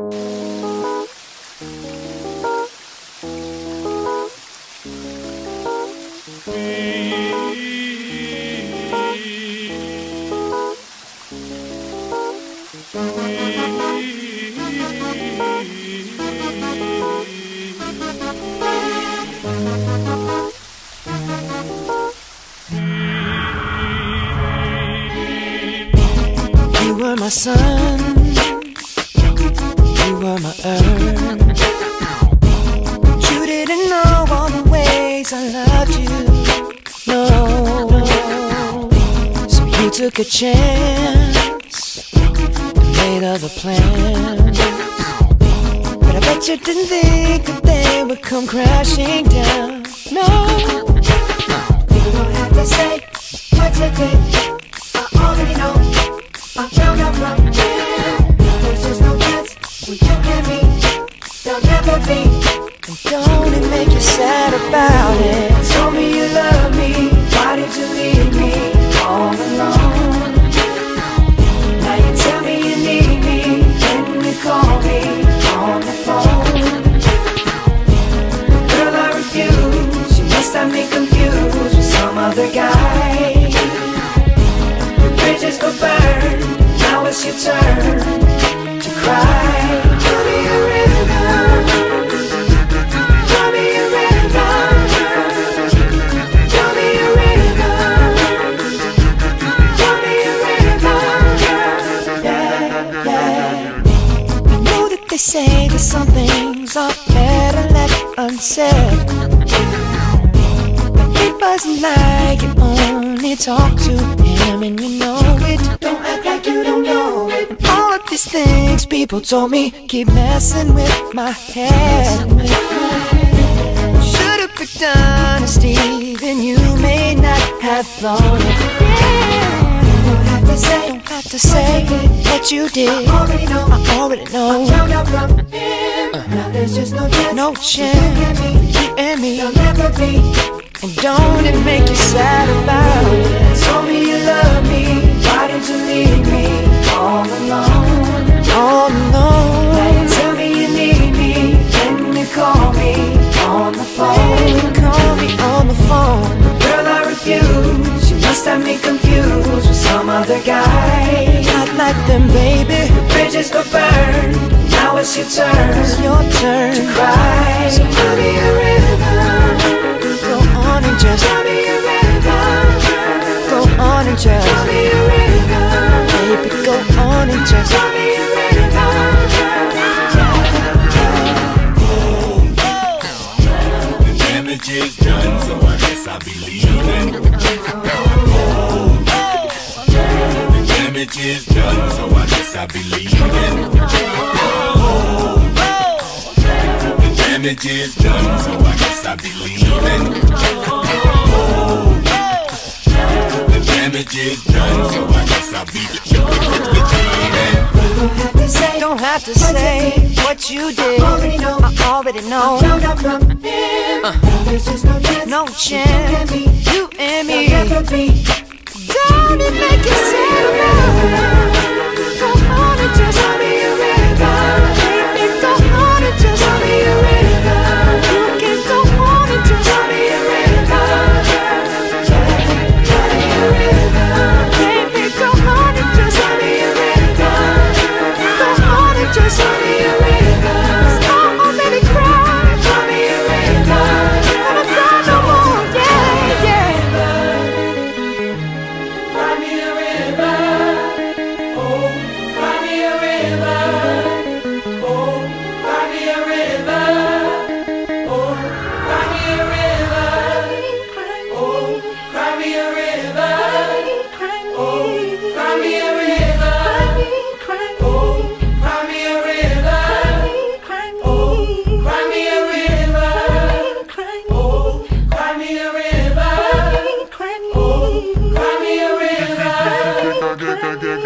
You were my sun, you were my earth. You didn't know all the ways I loved you. No, so you took a chance and made other plans. But I bet you didn't think that they would come crashing down. No, you don't have to say what you did. I already know. I found out from Never be. And don't it make you sad about it? Told me you love me. Why did you leave me all alone? Now you tell me you need me. When you call me on the phone. Girl, I refuse. You must have me confused with some other guy. Bridges go burn. Now it's your turn to cry. Some things are better left unsaid. It wasn't like you only talk to him and you know it. Don't act like you don't know it. And all of these things people told me keep messing with my head. Should've picked honesty, then you may not have thought it. Don't have to say, don't have to say what you did. I already know. I already know. There's just no chance. No chance. You and me. There'll never be. And don't it make you sad about it? Told me you love me. Why did you leave me all alone? All alone. Now you tell me you need me. When you call me on the phone. Call me on the phone. Girl, I refuse. You must have me confused with some other guy. Not like them, baby. The bridges go burn. Now it's your turn. It's your turn to cry. So tell me a river. Go on and just tell me a river. Go on and just tell me a river. Baby, go on and just tell me a river. The damage is done, so I guess I'll be leaving. The damage is done, so I guess I'll be leaving. The damage is done, so I guess I'll be leaving. The damage is done, so I guess I'll be leaving. Don't have to say what you did. I already know. I already know. Found out from him. Now there's just no chance. No chance. You and me.